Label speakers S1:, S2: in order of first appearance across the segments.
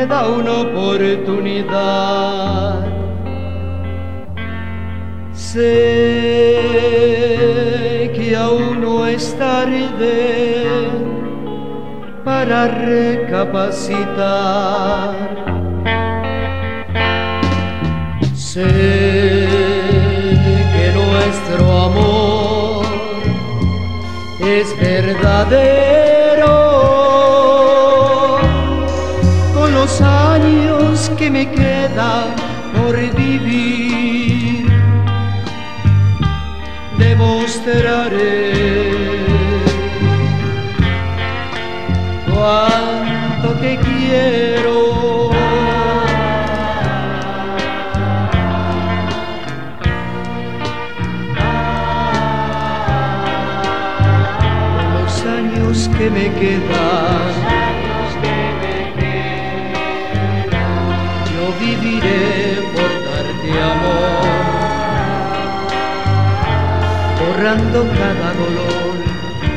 S1: queda una oportunidad. Sé que aún no es tarde para recapacitar. Sé que nuestro amor es verdadero. Que me quedan por vivir, demostraré cuánto te quiero. Los años que me quedan, viviré por darte amor, borrando cada dolor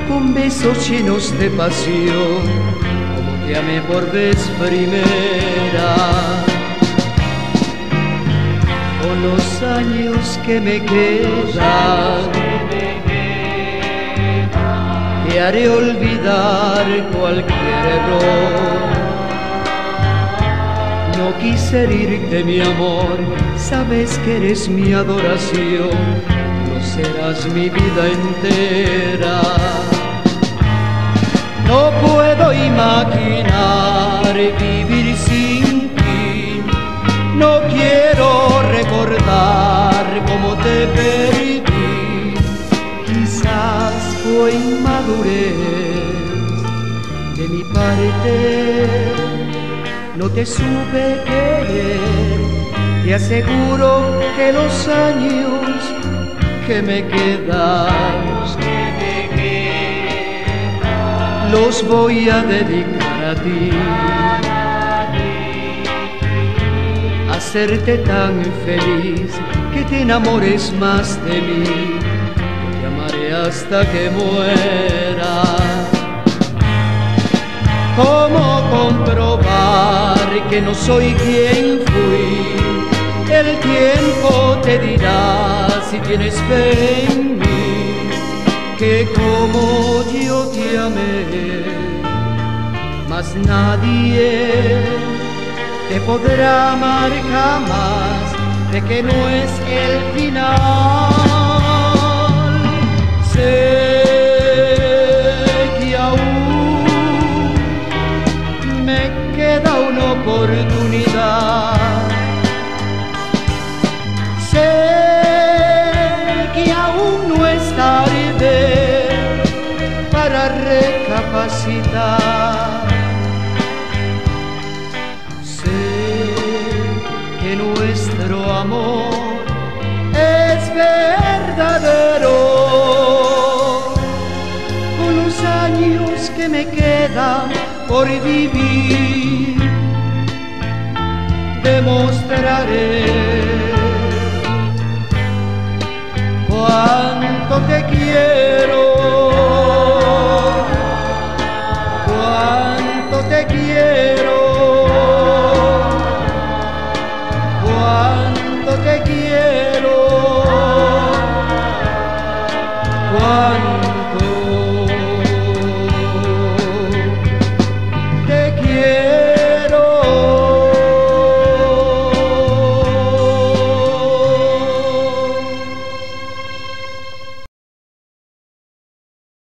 S1: con besos llenos de pasión, como te amé por vez primera. Con los años que me quedan, te haré olvidar cualquier error. Quise herirte, mi amor, sabes que eres mi adoración, no serás mi vida entera. No puedo imaginar vivir sin ti, no quiero recordar cómo te perdí, quizás fue inmadurez de mi parte, no te supe querer, te aseguro que los años que me quedan los voy a dedicar a ti. Hacerte tan feliz que te enamores más de mí. Te amaré hasta que muera. ¿Cómo comprobar que no soy quien fui? El tiempo te dirá si tienes fe en mí que como yo te amé, mas nadie te podrá amar jamás, de que no es el final. Recapacitar. Sé que nuestro amor es verdadero. Con los años que me quedan por vivir, demostraré quiero, cuánto